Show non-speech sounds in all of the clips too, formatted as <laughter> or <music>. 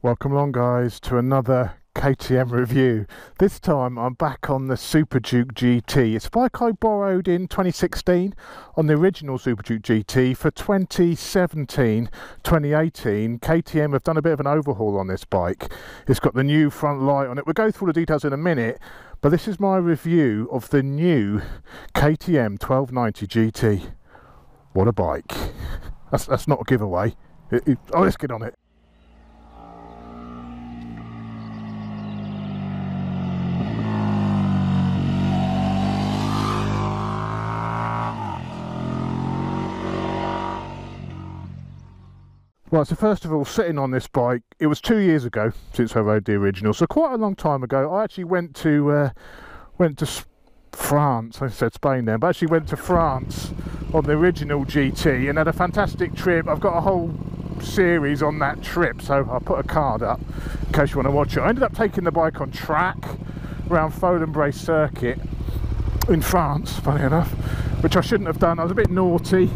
Welcome along guys to another KTM review. This time I'm back on the Super Duke GT. It's a bike I borrowed in 2016 on the original Super Duke GT for 2017 2018. KTM have done a bit of an overhaul on this bike. It's got the new front light on it. We'll go through all the details in a minute, but this is my review of the new KTM 1290 GT. What a bike. That's, that's not a giveaway. It, it, oh, let's get on it. Right, so first of all, sitting on this bike, it was two years ago since I rode the original, so quite a long time ago. I actually went to uh, went to France. I said Spain then, but actually went to France on the original GT and had a fantastic trip. I've got a whole series on that trip, so I'll put a card up in case you want to watch it. I ended up taking the bike on track around Folembray Circuit in France, funny enough, which I shouldn't have done. I was a bit naughty.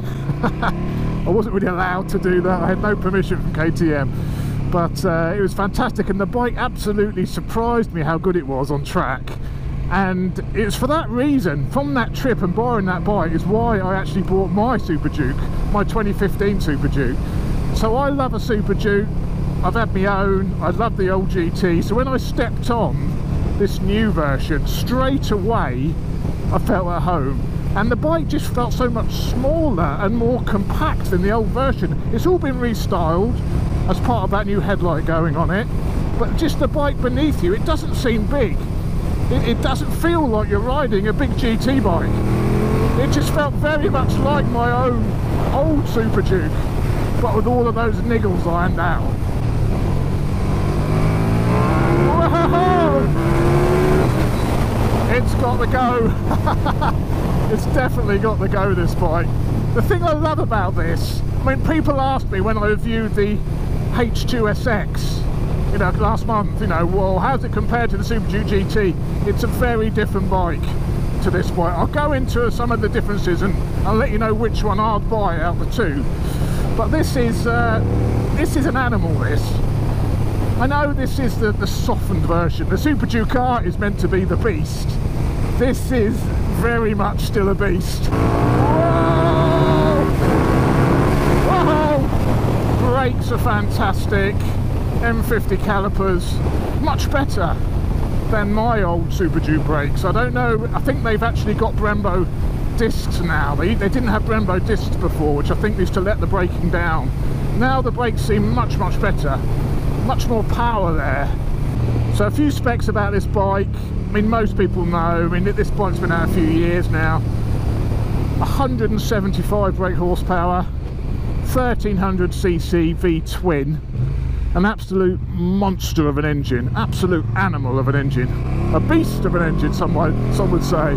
<laughs> I wasn't really allowed to do that. I had no permission from KTM. But uh, it was fantastic and the bike absolutely surprised me how good it was on track. And it's for that reason, from that trip and borrowing that bike, is why I actually bought my Super Duke, my 2015 Super Duke. So I love a Super Duke. I've had my own. I love the old GT. So when I stepped on this new version, straight away I felt at home and the bike just felt so much smaller and more compact than the old version. It's all been restyled as part of that new headlight going on it but just the bike beneath you, it doesn't seem big. It, it doesn't feel like you're riding a big GT bike. It just felt very much like my own old Super Duke but with all of those niggles ironed out. It's got the go. <laughs> it's definitely got the go this bike. The thing I love about this I mean people asked me when I reviewed the H2SX you know last month you know well how's it compared to the Super Duke GT it's a very different bike to this bike. I'll go into some of the differences and I'll let you know which one I'd buy out the two. But this is uh, this is an animal this. I know this is the, the softened version. The Super R is meant to be the beast. This is very much still a beast. Whoa! Whoa! Brakes are fantastic. M50 calipers, much better than my old Super Duke brakes. I don't know, I think they've actually got Brembo discs now. They, they didn't have Brembo discs before, which I think used to let the braking down. Now the brakes seem much, much better. Much more power there. So a few specs about this bike. I mean, most people know, I mean, at this bike's been out a few years now. 175 brake horsepower, 1300cc V-twin, an absolute monster of an engine, absolute animal of an engine, a beast of an engine, some, might, some would say.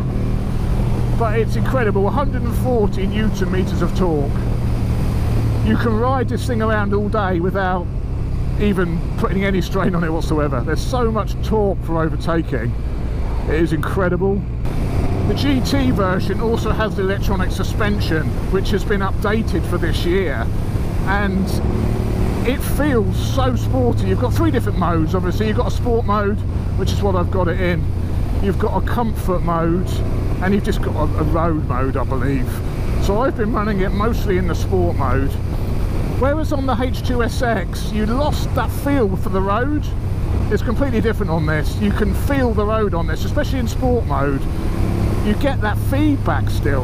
But it's incredible, 140 newton meters of torque. You can ride this thing around all day without even putting any strain on it whatsoever. There's so much torque for overtaking. It is incredible. The GT version also has the electronic suspension, which has been updated for this year. And it feels so sporty. You've got three different modes, obviously. You've got a sport mode, which is what I've got it in. You've got a comfort mode, and you've just got a, a road mode, I believe. So I've been running it mostly in the sport mode Whereas on the H2SX, you lost that feel for the road. It's completely different on this. You can feel the road on this, especially in sport mode. You get that feedback still,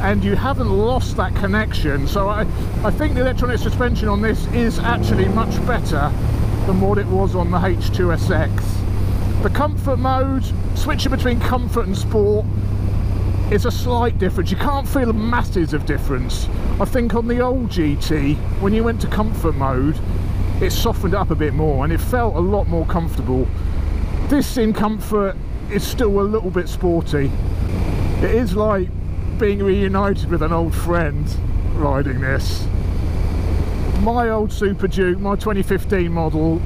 and you haven't lost that connection. So I, I think the electronic suspension on this is actually much better than what it was on the H2SX. The comfort mode, switching between comfort and sport, it's a slight difference. You can't feel masses of difference. I think on the old GT, when you went to comfort mode, it softened up a bit more and it felt a lot more comfortable. This in comfort is still a little bit sporty. It is like being reunited with an old friend riding this. My old Super Duke, my 2015 model,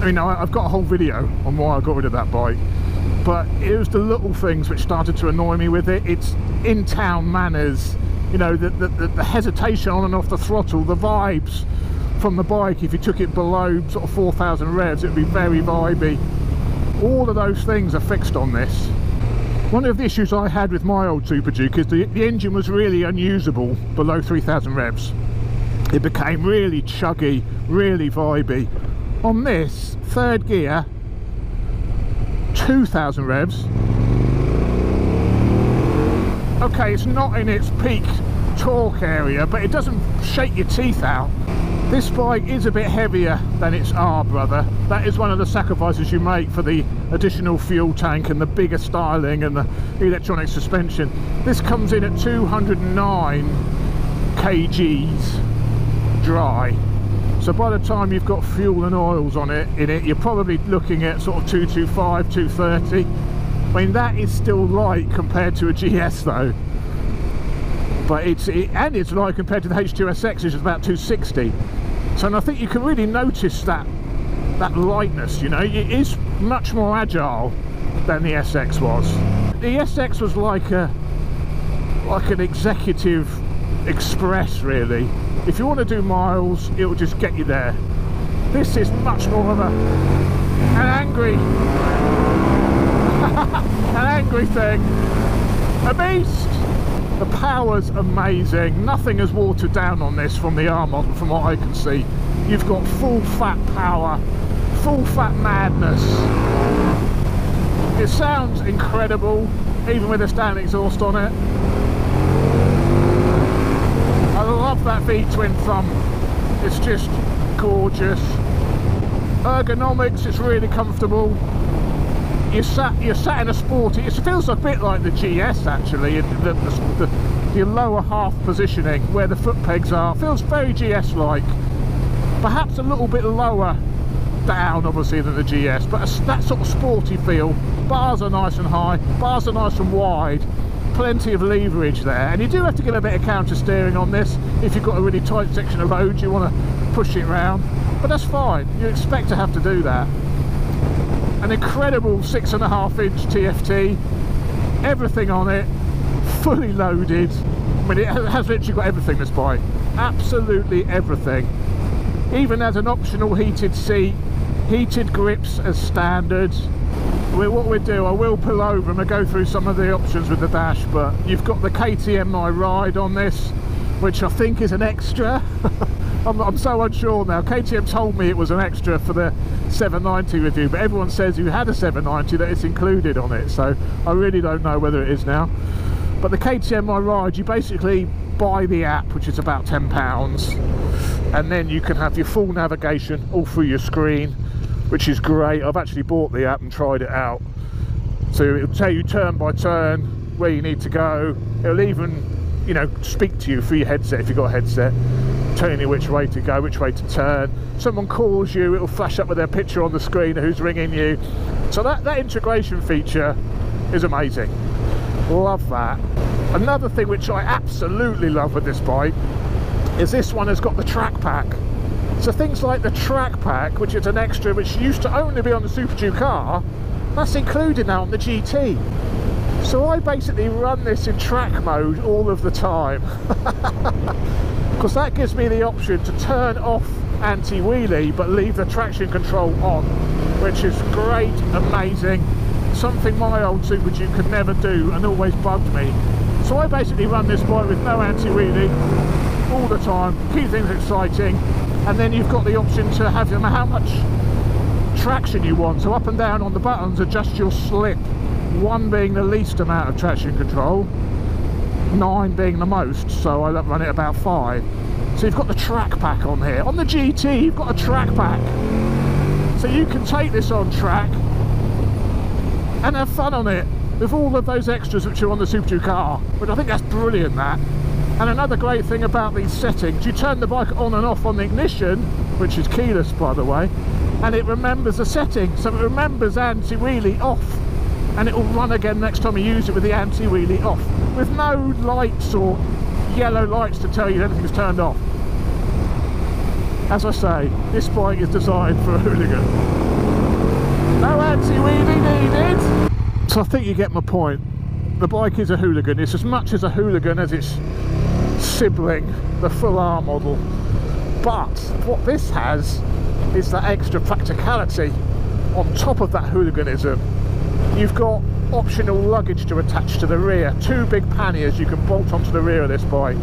I mean, I've got a whole video on why I got rid of that bike but it was the little things which started to annoy me with it it's in town manners you know the, the, the hesitation on and off the throttle the vibes from the bike if you took it below sort of 4,000 revs it would be very vibey. All of those things are fixed on this. One of the issues I had with my old Super Duke is the, the engine was really unusable below 3000 revs. It became really chuggy really vibey. On this third gear 2000 revs. Okay it's not in its peak torque area but it doesn't shake your teeth out this bike is a bit heavier than its R brother. That is one of the sacrifices you make for the additional fuel tank and the bigger styling and the electronic suspension. This comes in at 209 kgs dry. So by the time you've got fuel and oils on it in it you're probably looking at sort of 225 230 I mean that is still light compared to a GS though but it's it, and it's light compared to the H2SX which is about 260 so and I think you can really notice that that lightness you know? It is much more agile than the SX was. The SX was like a like an executive express really. If you want to do miles it will just get you there. This is much more of a an angry <laughs> an angry thing. A beast the power's amazing. Nothing is watered down on this from the R model from what I can see. You've got full fat power full fat madness. It sounds incredible even with a stand exhaust on it. I love that V-twin thumb. It's just gorgeous. Ergonomics it's really comfortable you're sat you're sat in a sporty it feels a bit like the GS actually the, the, the, lower half positioning where the foot pegs are. Feels very GS like perhaps a little bit lower down obviously than the GS but a, that sort of sporty feel. Bars are nice and high bars are nice and wide plenty of leverage there. And you do have to get a bit of counter steering on this. If you've got a really tight section of road you want to push it around but that's fine you expect to have to do that an incredible six and a half inch TFT everything on it. Fully loaded. I mean it has literally got everything this bike. Absolutely everything. Even as an optional heated seat. Heated grips as standard what we do, I will pull over and we'll go through some of the options with the dash, but you've got the KTM My Ride on this, which I think is an extra. <laughs> I'm, I'm, so unsure now. KTM told me it was an extra for the 790 review, but everyone says who had a 790 that it's included on it, so I really don't know whether it is now. But the KTM My Ride, you basically buy the app, which is about £10, and then you can have your full navigation all through your screen which is great. I've actually bought the app and tried it out. So it'll tell you turn by turn where you need to go. It'll even, you know, speak to you through your headset if you've got a headset, telling you which way to go, which way to turn. Someone calls you, it'll flash up with their picture on the screen who's ringing you. So that, that integration feature is amazing. Love that. Another thing which I absolutely love with this bike is this one has got the track pack. So things like the track pack, which is an extra which used to only be on the Super Duke R, that's included now on the GT. So I basically run this in track mode all of the time. <laughs> Because that gives me the option to turn off anti-wheelie but leave the traction control on, which is great, amazing, something my old Super Duke could never do and always bugged me. So I basically run this bike with no anti-wheelie all the time, keep things exciting, and then you've got the option to have them how much traction you want so up and down on the buttons adjust your slip one being the least amount of traction control nine being the most so I run it about five. So you've got the track pack on here. On the GT you've got a track pack. So you can take this on track and have fun on it with all of those extras which are on the Super Duke R but I think that's brilliant that. And another great thing about these settings, you turn the bike on and off on the ignition, which is keyless by the way, and it remembers the setting. So it remembers anti-wheelie off, and it will run again next time you use it with the anti-wheelie off, with no lights or yellow lights to tell you anything's turned off. As I say, this bike is designed for a hooligan. No anti-wheelie needed. So I think you get my point. The bike is a hooligan. It's as much as a hooligan as it's sibling, the full R model. But what this has is that extra practicality on top of that hooliganism. You've got optional luggage to attach to the rear. Two big panniers you can bolt onto the rear of this bike.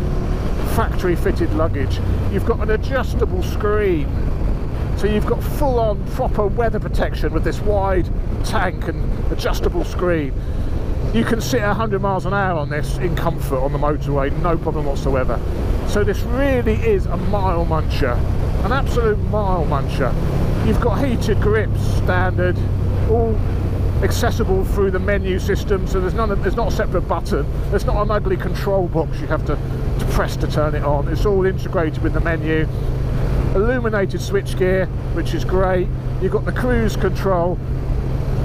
Factory fitted luggage. You've got an adjustable screen. So you've got full on proper weather protection with this wide tank and adjustable screen. You can sit 100 miles an hour on this in comfort on the motorway, no problem whatsoever. So this really is a mile muncher, an absolute mile muncher. You've got heated grips, standard, all accessible through the menu system. So there's none. Of, there's not a separate button. There's not an ugly control box you have to, to press to turn it on. It's all integrated with the menu. Illuminated switchgear, which is great. You've got the cruise control.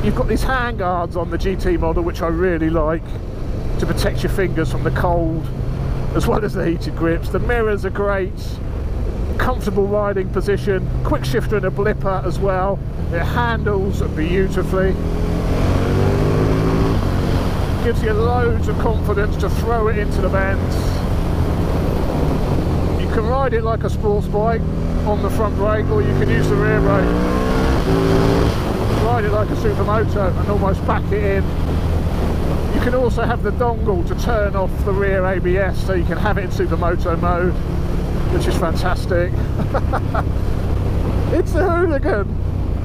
You've got these hand guards on the GT model, which I really like, to protect your fingers from the cold, as well as the heated grips. The mirrors are great comfortable riding position, quick shifter and a blipper as well. It handles beautifully. Gives you loads of confidence to throw it into the bends. You can ride it like a sports bike on the front brake or you can use the rear brake. Ride it like a supermoto and almost back it in. You can also have the dongle to turn off the rear ABS so you can have it in supermoto mode which is fantastic. <laughs> it's a hooligan.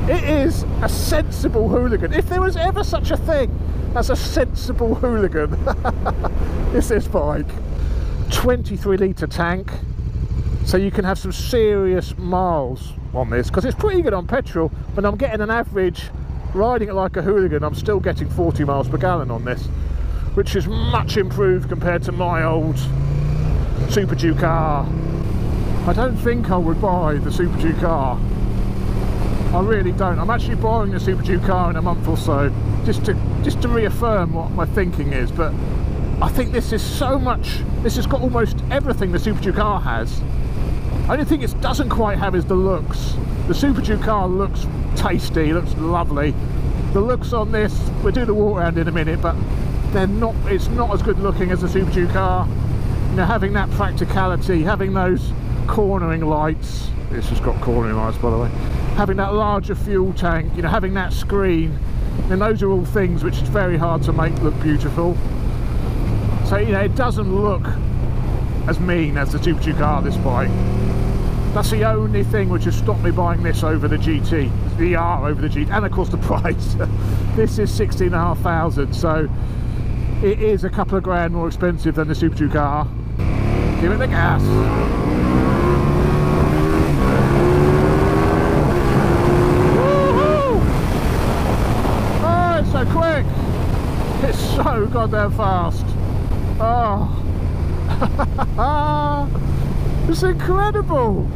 It is a sensible hooligan. If there was ever such a thing as a sensible hooligan, <laughs> it's this bike. 23 litre tank, so you can have some serious miles on this because it's pretty good on petrol, but I'm getting an average riding it like a hooligan, I'm still getting 40 miles per gallon on this, which is much improved compared to my old Super Duke I don't think I would buy the Super Duke R. I really don't. I'm actually buying the Super Duke R in a month or so, just to just to reaffirm what my thinking is. But I think this is so much. This has got almost everything the Super Duke R has. Only thing it doesn't quite have is the looks. The Super Duke R looks tasty, looks lovely. The looks on this, we'll do the walk around in a minute, but they're not. It's not as good looking as the Super Duke R. You know, having that practicality, having those cornering lights this has got cornering lights by the way having that larger fuel tank you know having that screen and those are all things which is very hard to make look beautiful. So you know it doesn't look as mean as the Super Duke R this bike that's the only thing which has stopped me buying this over the GT the R over the GT and of course the <laughs> price. This is 16,500 so it is a couple of grand more expensive than the Super Duke R give it the gas quick. It's so goddamn fast. Oh. <laughs> it's incredible.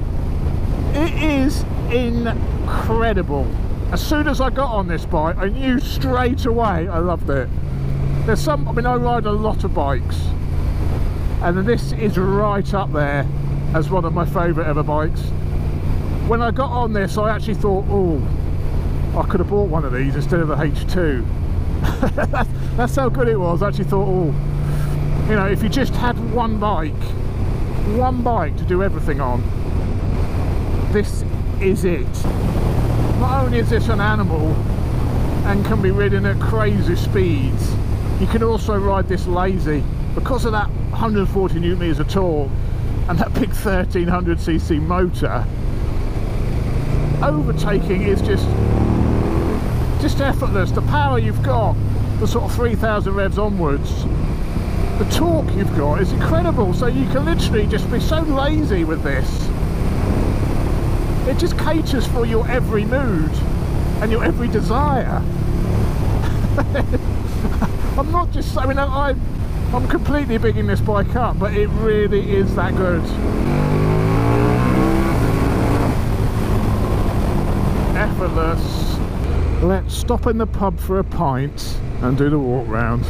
It is incredible. As soon as I got on this bike, I knew straight away I loved it. There's some, I mean, I ride a lot of bikes, and this is right up there as one of my favourite ever bikes. When I got on this, I actually thought, oh, I could have bought one of these instead of the H2 that's, how good it was. I actually thought oh you know if you just had one bike one bike to do everything on this is it. Not only is this an animal and can be ridden at crazy speeds you can also ride this lazy. Because of that 140 newton meters of torque and that big 1300cc motor overtaking is just just effortless. The power you've got, the sort of 3,000 revs onwards, the torque you've got is incredible. So you can literally just be so lazy with this. It just caters for your every mood and your every desire. <laughs> I'm not just, I mean, I'm, I'm completely bigging this bike up, but it really is that good. Effortless let's stop in the pub for a pint and do the walk round.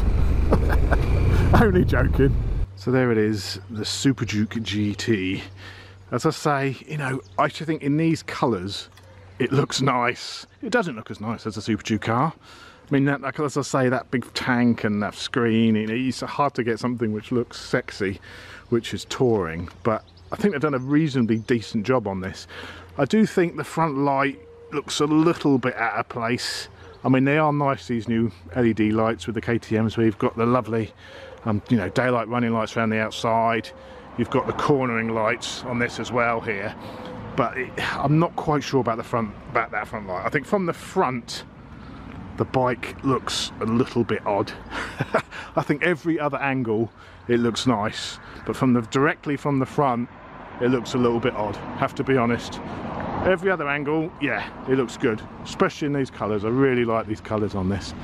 <laughs> Only joking. So there it is, the Super Duke GT. As I say, you know, I actually think in these colours, it looks nice. It doesn't look as nice as a Super Duke R. I mean, that, like, as I say, that big tank and that screen, it's hard to get something which looks sexy, which is touring, but I think they've done a reasonably decent job on this. I do think the front light looks a little bit out of place. I mean, they are nice, these new LED lights with the KTMs. We've got the lovely, um, you know, daylight running lights around the outside. You've got the cornering lights on this as well here. But it, I'm not quite sure about the front, about that front light. I think from the front, the bike looks a little bit odd. <laughs> I think every other angle it looks nice, but from the directly from the front it looks a little bit odd, have to be honest. Every other angle, yeah, it looks good, especially in these colours. I really like these colours on this.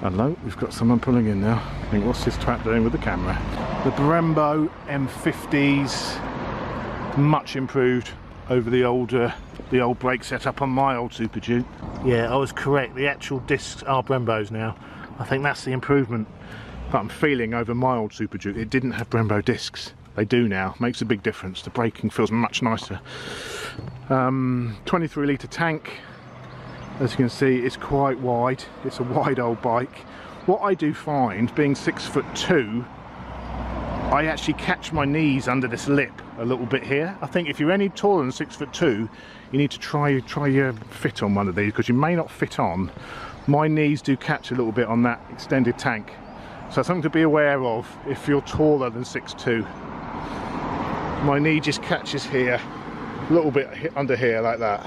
Hello, we've got someone pulling in now. I think what's this twat doing with the camera? The Brembo M50s, much improved over the older uh, the old brake setup on my old Super Duke. Yeah, I was correct. The actual discs are Brembos now. I think that's the improvement that I'm feeling over my old Super Duke. It didn't have Brembo discs. They do now. Makes a big difference. The braking feels much nicer. Um, 23 litre tank. As you can see, it's quite wide. It's a wide old bike. What I do find, being six foot two, I actually catch my knees under this lip a little bit here. I think if you're any taller than six foot two, you need to try try your fit on one of these because you may not fit on. My knees do catch a little bit on that extended tank. So something to be aware of if you're taller than six two. My knee just catches here, a little bit under here like that,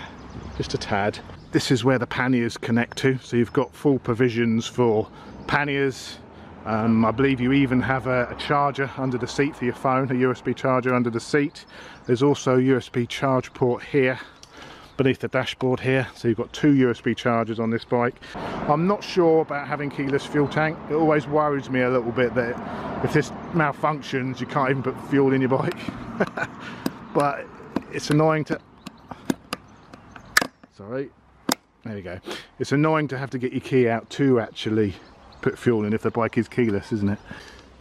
just a tad. This is where the panniers connect to. So you've got full provisions for panniers, um, I believe you even have a, a, charger under the seat for your phone, a USB charger under the seat. There's also a USB charge port here beneath the dashboard here so you've got two USB chargers on this bike I'm not sure about having keyless fuel tank it always worries me a little bit that if this malfunctions you can't even put fuel in your bike <laughs> but it's annoying to sorry there you go it's annoying to have to get your key out to actually put fuel in if the bike is keyless, isn't it?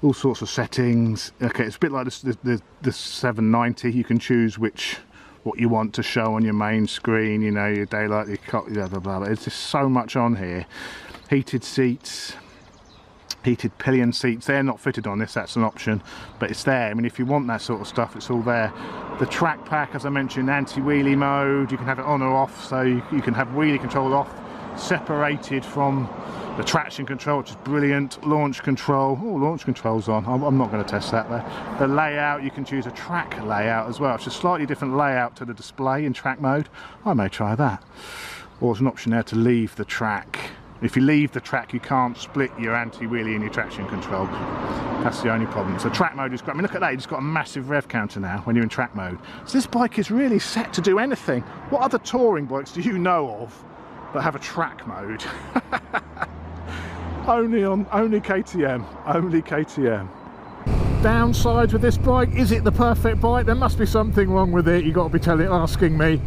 All sorts of settings. Okay, it's a bit like the, the, the 790. You can choose which what you want to show on your main screen, you know, your daylight, your blah, blah, blah. There's just so much on here. Heated seats, heated pillion seats. They're not fitted on this, that's an option, but it's there. I mean, if you want that sort of stuff, it's all there. The track pack, as I mentioned, anti-wheelie mode. You can have it on or off, so you, you can have wheelie control off, separated from the traction control which is brilliant launch control oh launch controls on I'm, not going to test that there the layout you can choose a track layout as well it's a slightly different layout to the display in track mode I may try that or there's an option there to leave the track if you leave the track you can't split your anti-wheelie and your traction control. That's the only problem. So track mode is great. I mean look at that. It's got a massive rev counter now when you're in track mode. So this bike is really set to do anything. What other touring bikes do you know of that have a track mode? <laughs> Only on only KTM only KTM downsides with this bike. Is it the perfect bike? There must be something wrong with it. You've got to be telling asking me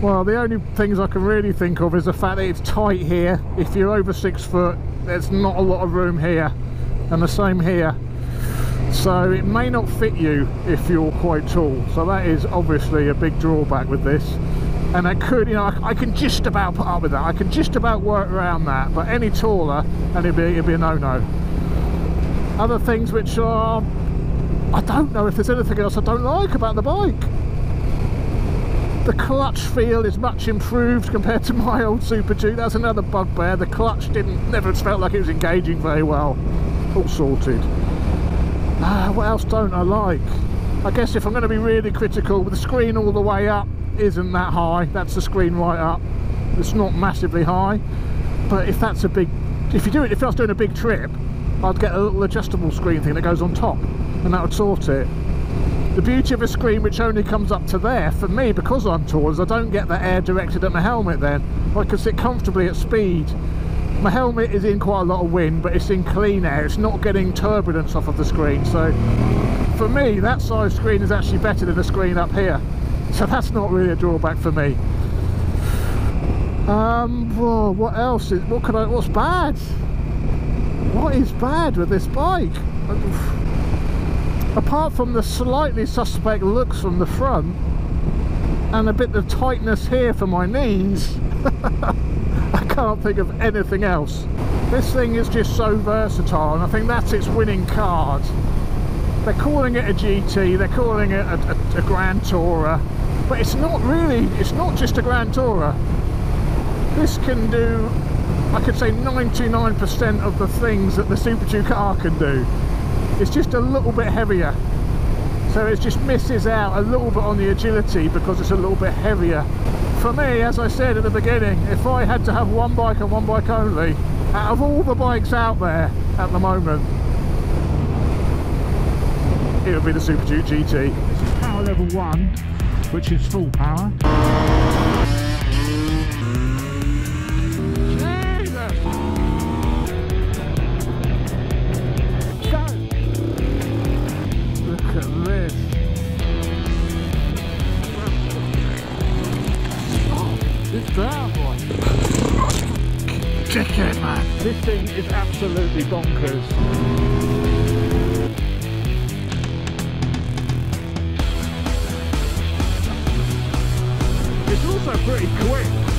well the only things I can really think of is the fact that it's tight here if you're over six foot there's not a lot of room here and the same here so it may not fit you if you're quite tall so that is obviously a big drawback with this and I could, you know, I, I, can just about put up with that. I can just about work around that, but any taller, and it'd be, it'd be a no-no. Other things which are, I don't know if there's anything else I don't like about the bike. The clutch feel is much improved compared to my old Super Duke. That's another bugbear. The clutch didn't, never felt like it was engaging very well. All sorted. Ah, what else don't I like? I guess if I'm going to be really critical, the screen all the way up, isn't that high that's the screen right up it's not massively high but if that's a big if you do it if I was doing a big trip I'd get a little adjustable screen thing that goes on top and that would sort it the beauty of a screen which only comes up to there for me because I'm tall is I don't get the air directed at my helmet then. I can sit comfortably at speed. My helmet is in quite a lot of wind but it's in clean air. It's not getting turbulence off of the screen. So for me that size screen is actually better than the screen up here. So <laughs> that's not really a drawback for me. Um what else is what could i what's bad? What is bad with this bike apart from the slightly suspect looks from the front and a bit of tightness here for my knees <laughs> I can't think of anything else this thing is just so versatile and I think that's its winning card They're calling it a GT, they're calling it a, a, a Grand Tourer, but it's not really, it's not just a Grand Tourer. This can do, I could say 99% of the things that the Super Duke-R can do. It's just a little bit heavier. So it just misses out a little bit on the agility because it's a little bit heavier. For me, as I said at the beginning, if I had to have one bike and one bike only, out of all the bikes out there at the moment, it would be the Super Duke GT. This is power level 1, which is full power. Check it, man. This thing is absolutely bonkers. It's also pretty quick.